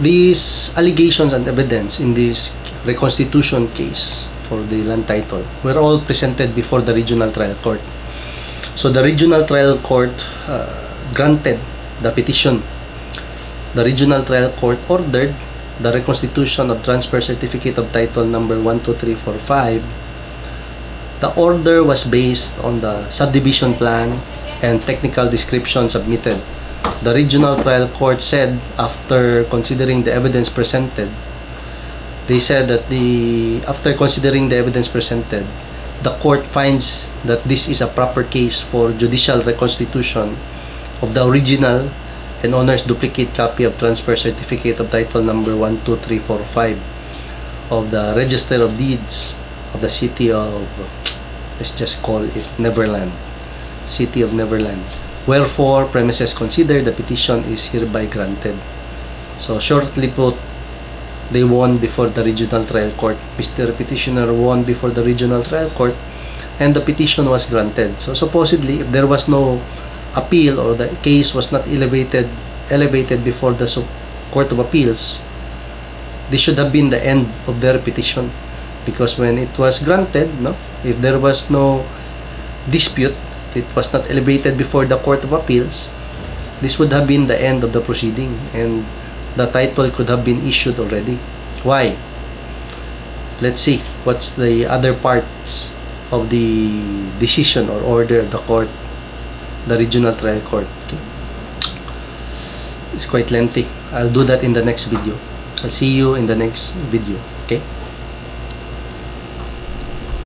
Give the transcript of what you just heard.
these allegations and evidence in this reconstitution case for the land title were all presented before the regional trial court. So the regional trial court uh, granted the petition. The regional trial court ordered the reconstitution of transfer certificate of title number 12345. The order was based on the subdivision plan and technical description submitted. The regional trial court said after considering the evidence presented they said that the after considering the evidence presented the court finds that this is a proper case for judicial reconstitution of the original and owner's duplicate copy of transfer certificate of title number 12345 of the register of deeds of the city of let's just call it Neverland. City of Neverland wherefore premises considered the petition is hereby granted so shortly put they won before the regional trial court. Mr. Petitioner won before the regional trial court and the petition was granted. So supposedly, if there was no appeal or the case was not elevated elevated before the Court of Appeals, this should have been the end of their petition because when it was granted, no, if there was no dispute, it was not elevated before the Court of Appeals, this would have been the end of the proceeding and the title could have been issued already. Why? Let's see what's the other parts of the decision or order of the court, the regional trial court. Okay. It's quite lengthy. I'll do that in the next video. I'll see you in the next video. Okay.